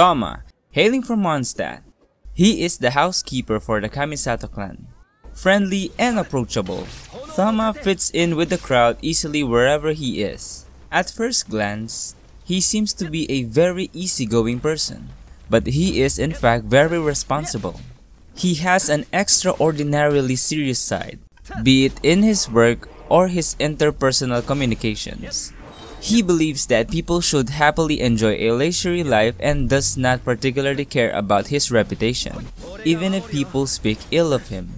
Thoma, hailing from Mondstadt. He is the housekeeper for the Kamisato clan. Friendly and approachable, Thoma fits in with the crowd easily wherever he is. At first glance, he seems to be a very easygoing person, but he is in fact very responsible. He has an extraordinarily serious side, be it in his work or his interpersonal communications. He believes that people should happily enjoy a leisurely life and does not particularly care about his reputation, even if people speak ill of him.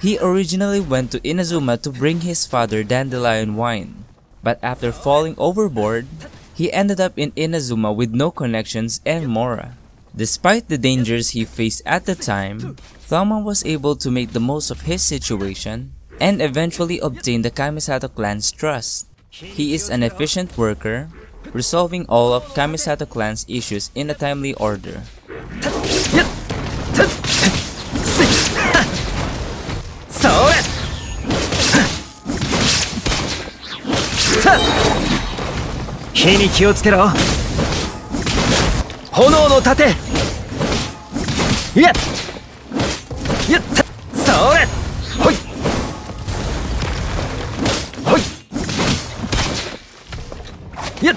He originally went to Inazuma to bring his father dandelion wine, but after falling overboard, he ended up in Inazuma with no connections and Mora. Despite the dangers he faced at the time, Thoma was able to make the most of his situation and eventually obtain the Kamisato clan's trust. He is an efficient worker, resolving all of Kamisato clan's issues in a timely order. やっ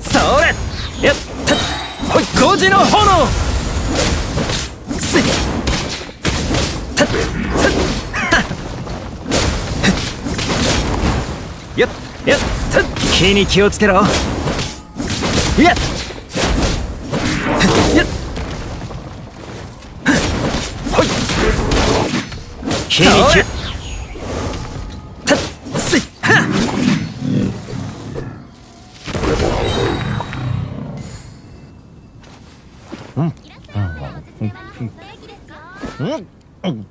それ。やったほい5時の炎。せい。たった。やっやった。火に気をつけろ。やっ。やっ。ほい。火に気をうん。うん。うん。うん。うん。